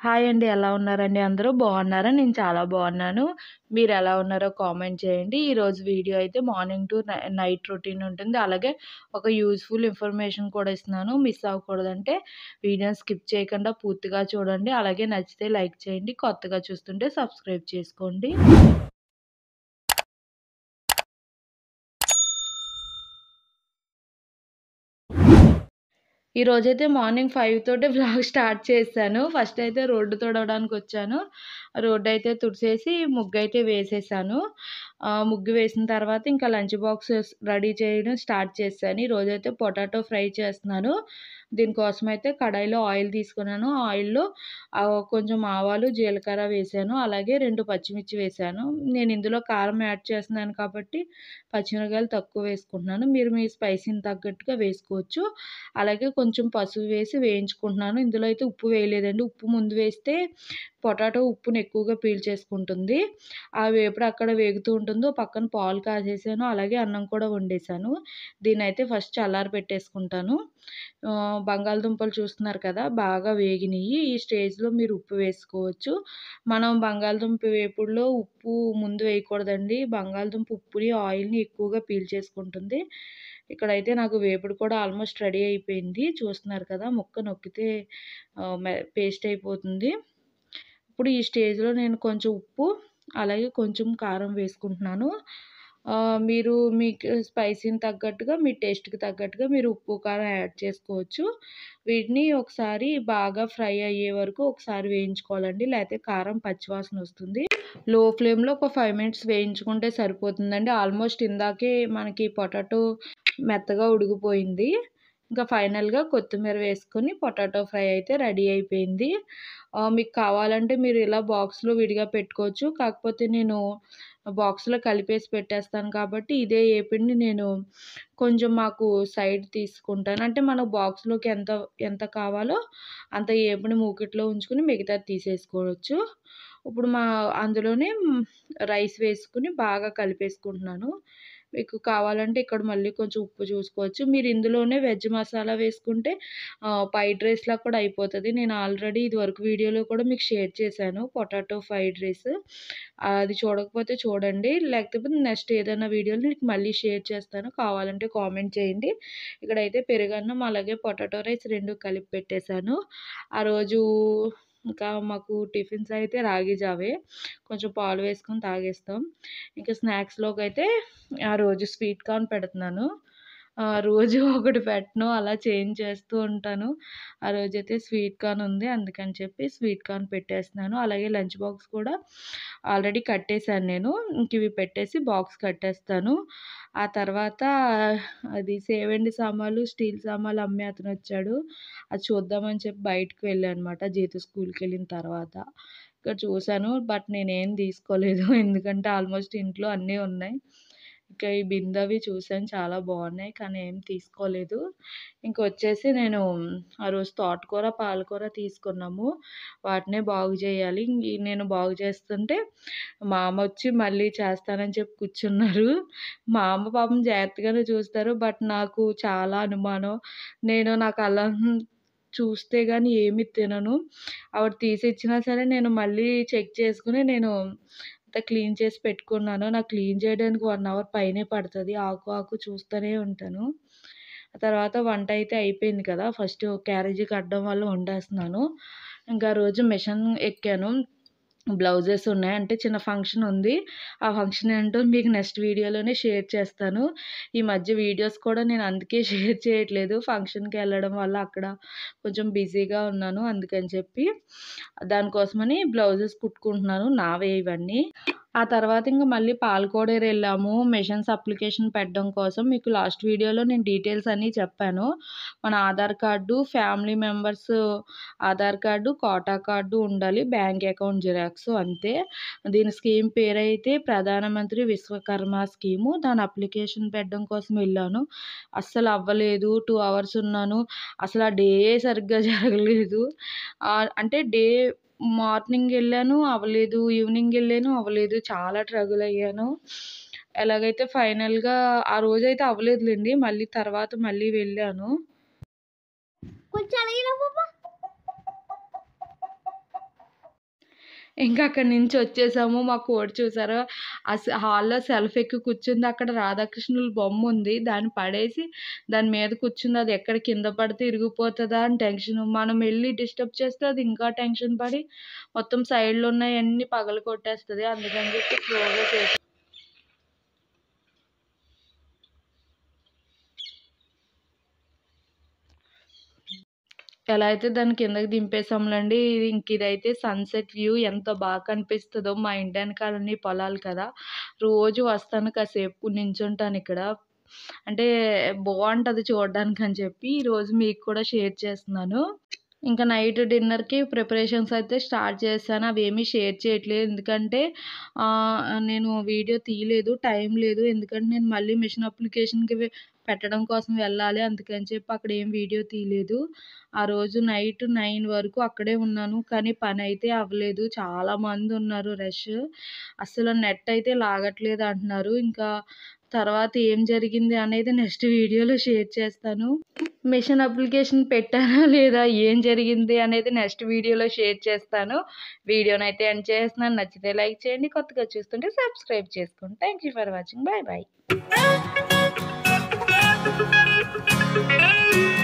Hi అండి ఎలా ఉన్నారండి అందరూ బాగున్నారా నేను చాలా బాగున్నాను మీరు ఎలా ఉన్నారో కామెంట్ చేయండి ఈరోజు వీడియో అయితే మార్నింగ్ టు నైట్ రొటీన్ ఉంటుంది అలాగే ఒక యూజ్ఫుల్ ఇన్ఫర్మేషన్ కూడా ఇస్తున్నాను మిస్ అవ్వకూడదంటే వీడియోని స్కిప్ చేయకుండా పూర్తిగా చూడండి అలాగే నచ్చితే లైక్ చేయండి కొత్తగా చూస్తుంటే సబ్స్క్రైబ్ చేసుకోండి ఈ రోజైతే మార్నింగ్ ఫైవ్ తోటే బ్లాగ్ స్టార్ట్ చేశాను. ఫస్ట్ అయితే రోడ్డు తుడవడానికి వచ్చాను రోడ్డు అయితే తుడిచేసి ముగ్గు అయితే వేసేసాను. ముగ్గు వేసిన తర్వాత ఇంకా లంచ్ బాక్స్ రెడీ చేయడం స్టార్ట్ చేశాను. ఈరోజైతే పొటాటో ఫ్రై చేస్తున్నాను. దీనికోసం అయితే కడాయిలో ఆయిల్ తీసుకున్నాను. ఆయిల్లో కొంచెం ఆవాలు జీలకర్ర వేసాను. అలాగే రెండు పచ్చిమిర్చి వేసాను. నేను ఇందులో కారం యాడ్ చేస్తున్నాను కాబట్టి పచ్చిమిరకాయలు తక్కువ వేసుకుంటున్నాను. మీరు మీ స్పైసీని తగ్గట్టుగా వేసుకోవచ్చు. అలాగే కొంచెం పసుపు వేసి వేయించుకుంటున్నాను. ఇందులో అయితే ఉప్పు వేయలేదండి. ఉప్పు ముందు వేస్తే పొటాటో ఉప్పుని ఎక్కువగా పీల్చేసుకుంటుంది. ఆ వేపుడు అక్కడ వేగుతూ ఉంటుందో పక్కన పాలు కాసేసాను అలాగే అన్నం కూడా వండేసాను. దీని అయితే ఫస్ట్ చల్లారి పెట్టేసుకుంటాను. బంగాళదుంపలు చూస్తున్నారు కదా బాగా వేగినాయి ఈ స్టేజ్లో మీరు ఉప్పు వేసుకోవచ్చు. మనం బంగాళదుంప వేపుడులో ఉప్పు ముందు వేయకూడదండి. బంగాళదుంప ఉప్పుని ఆయిల్ని ఎక్కువగా పీల్చేసుకుంటుంది. ఇక్కడైతే నాకు వేపుడు కూడా ఆల్మోస్ట్ రెడీ అయిపోయింది. చూస్తున్నారు కదా ముక్క నొక్కితే పేస్ట్ అయిపోతుంది. ఇప్పుడు ఈ స్టేజ్లో నేను కొంచెం ఉప్పు అలాగే కొంచెం కారం వేసుకుంటున్నాను. మీరు మీకు స్పైసీని తగ్గట్టుగా మీ టేస్ట్కి తగ్గట్టుగా మీరు ఉప్పు కారం యాడ్ చేసుకోవచ్చు. వీటిని ఒకసారి బాగా ఫ్రై అయ్యే వరకు ఒకసారి వేయించుకోవాలండి. లేకపోతే కారం పచ్చివాసన వస్తుంది. లో ఫ్లేమ్లో ఒక ఫైవ్ మినిట్స్ వేయించుకుంటే సరిపోతుందండి. ఆల్మోస్ట్ ఇందాకే మనకి పొటాటో మెత్తగా ఉడిగిపోయింది. ఇంకా ఫైనల్గా కొత్తిమీర వేసుకొని పొటాటో ఫ్రై అయితే రెడీ అయిపోయింది. మీకు కావాలంటే మీరు ఇలా బాక్స్లో విడిగా పెట్టుకోవచ్చు. కాకపోతే నేను బాక్స్లో కలిపేసి పెట్టేస్తాను కాబట్టి ఇదే ఏపిడిని నేను కొంచెం మాకు సైడ్ తీసుకుంటాను. అంటే మన బాక్స్లోకి ఎంత ఎంత కావాలో అంత ఏపిడి మూకిట్లో ఉంచుకుని మిగతా తీసేసుకోవచ్చు. ఇప్పుడు మా అందులోనే రైస్ వేసుకుని బాగా కలిపేసుకుంటున్నాను. మీకు కావాలంటే ఇక్కడ మళ్ళీ కొంచెం ఉప్పు చూసుకోవచ్చు. మీరు ఇందులోనే వెజ్ మసాలా వేసుకుంటే ఫ్రైడ్ రైస్లా కూడా అయిపోతుంది. నేను ఆల్రెడీ ఇది వరకు వీడియోలో కూడా మీకు షేర్ చేశాను పొటాటో ఫ్రైడ్ రైస్. అది చూడకపోతే చూడండి. లేకపోతే నెక్స్ట్ ఏదైనా వీడియోలు మీకు మళ్ళీ షేర్ చేస్తాను. కావాలంటే కామెంట్ చేయండి. ఇక్కడైతే పెరుగన్నం అలాగే పొటాటో రైస్ రెండు కలిపి పెట్టేశాను. ఆ రోజు ఇంకా మాకు టిఫిన్స్ అయితే రాగి జావే. కొంచెం పాలు వేసుకొని తాగేస్తాం. ఇంకా స్నాక్స్లోకి అయితే ఆ రోజు స్వీట్ కార్న్ పెడుతున్నాను. రోజు ఒకటి పెట్టను అలా చేంజ్ చేస్తూ ఉంటాను. ఆ రోజైతే స్వీట్ కార్న్ ఉంది అందుకని చెప్పి స్వీట్ కార్న్ పెట్టేస్తున్నాను. అలాగే లంచ్ బాక్స్ కూడా ఆల్రెడీ కట్టేశాను నేను. ఇంక ఇవి పెట్టేసి బాక్స్ కట్టేస్తాను. ఆ తర్వాత అది సేవెండి సామాన్లు స్టీల్ సామాన్లు అమ్మే అతను వచ్చాడు. అది చూద్దామని చెప్పి బయటకు వెళ్ళాను అనమాట జీతు స్కూల్కి వెళ్ళిన తర్వాత. ఇక్కడ చూశాను బట్ నేనేం తీసుకోలేదు. ఎందుకంటే ఆల్మోస్ట్ ఇంట్లో అన్నీ ఉన్నాయి. ఇంకా ఈ బిందవి చూసాను చాలా బాగున్నాయి కానీ ఏం తీసుకోలేదు. ఇంకొచ్చేసి నేను ఆ రోజు తోటకూర పాలకూర తీసుకున్నాము. వాటినే బాగు చేయాలి. నేను బాగు చేస్తుంటే మా అమ్మ వచ్చి మళ్ళీ చేస్తానని చెప్పి కూర్చున్నారు. మా అమ్మ పాపం జాగ్రత్తగానే చూస్తారు బట్ నాకు చాలా అనుమానం. నేను నాకు అలా చూస్తే కానీ ఏమి తినను. ఆవిడ తీసి ఇచ్చినా సరే నేను మళ్ళీ చెక్ చేసుకుని నేను అంతా క్లీన్ చేసి పెట్టుకున్నాను. నాకు క్లీన్ చేయడానికి వన్ అవర్ పైనే పడుతుంది. ఆకు ఆకు చూస్తూనే ఉంటాను. తర్వాత వంట అయితే అయిపోయింది కదా. ఫస్ట్ క్యారేజీకి అడ్డం వల్ల వండేస్తున్నాను. ఇంకా రోజు మిషన్ ఎక్కాను. బ్లౌజెస్ ఉన్నాయి. అంటే చిన్న ఫంక్షన్ ఉంది. ఆ ఫంక్షన్ ఏంటో మీకు నెక్స్ట్ వీడియోలోనే షేర్ చేస్తాను. ఈ మధ్య వీడియోస్ కూడా నేను అందుకే షేర్ చేయట్లేదు. ఫంక్షన్కి వెళ్ళడం వల్ల అక్కడ కొంచెం బిజీగా ఉన్నాను. అందుకని చెప్పి దానికోసమని బ్లౌజెస్ కుట్టుకుంటున్నాను. నావే ఇవన్నీ. ఆ తర్వాత ఇంకా మళ్ళీ పాలకోడేరు వెళ్ళాము. మిషన్స్ అప్లికేషన్ పెట్టడం కోసం. మీకు లాస్ట్ వీడియోలో నేను డీటెయిల్స్ అన్నీ చెప్పాను. మన Aadhaar card family members Aadhaar card quota card ఉండాలి బ్యాంక్ అకౌంట్ జిరాక్స్ అంతే. దీని స్కీమ్ పేరైతే ప్రధానమంత్రి విశ్వకర్మ స్కీము. దాని అప్లికేషన్ పెట్టడం కోసం వెళ్ళాను. అస్సలు అవ్వలేదు. టూ అవర్స్ ఉన్నాను. అసలు ఆ డే సరిగ్గా జరగలేదు. అంటే డే మార్నింగ్ వెళ్ళాను అవ్వలేదు ఈవినింగ్ వెళ్ళాను అవ్వలేదు చాలా ట్రగుల్ అయ్యాను. ఎలాగైతే ఫైనల్గా ఆ రోజైతే అవ్వలేదులేండి మళ్ళీ తర్వాత మళ్ళీ వెళ్ళాను కొంచెం అలాగే బాబా ఇంకా అక్కడి నుంచి వచ్చేసాము. మా కోడి చూసారు ఆ హాల్లో సెల్ఫ్ ఎక్కి కూర్చుంది అక్కడ రాధాకృష్ణుల బొమ్మ ఉంది. దాన్ని పడేసి దాని మీద కూర్చుంది. అది ఎక్కడ కింద పడితే ఇరిగిపోతుందా అని టెన్షన్. మనం వెళ్ళి డిస్టర్బ్ చేస్తే అది ఇంకా టెన్షన్ పడి మొత్తం సైడ్లో ఉన్నాయన్నీ పగలు కొట్టేస్తుంది అందుకని చెప్పి స్లోగా చేస్తాం ఎలా అయితే దాన్ని కిందకి దింపేసాంలేండి ఇంక ఇదైతే సన్సెట్ వ్యూ ఎంత బాగా కనిపిస్తుందో మా ఇంటి వెనకాలన్నీ పొలాలు కదా. రోజు వస్తాను కాసేపు నించుంటాను ఇక్కడ. అంటే బాగుంటుంది చూడడానికి అని చెప్పి ఈరోజు మీకు కూడా షేర్ చేస్తున్నాను. ఇంకా నైట్ డిన్నర్కి ప్రిపరేషన్స్ అయితే స్టార్ట్ చేశాను. అవి ఏమీ షేర్ చేయట్లేదు. ఎందుకంటే నేను వీడియో తీయలేదు టైం లేదు. ఎందుకంటే నేను మళ్ళీ మిషన్ అప్లికేషన్కి పెట్టడం కోసం వెళ్ళాలి. అందుకని చెప్పి అక్కడ ఏం వీడియో తీయలేదు. ఆ రోజు నైట్ నైన్ వరకు అక్కడే ఉన్నాను. కానీ పని అయితే అవ్వలేదు. చాలా మంది ఉన్నారు. రష్. అసలు నెట్ అయితే లాగట్లేదు అంటున్నారు. ఇంకా తర్వాత ఏం జరిగింది అనేది నెక్స్ట్ వీడియోలో షేర్ చేస్తాను. మిషన్ అప్లికేషన్ పెట్టానా లేదా? ఏం జరిగింది అనేది నెక్స్ట్ వీడియోలో షేర్ చేస్తాను. వీడియోని అయితే ఎండ్ చేస్తున్నాను. నచ్చితే లైక్ చేయండి. కొత్తగా చూస్తుంటే సబ్స్క్రైబ్ చేసుకోండి. Thank you for watching bye bye thank you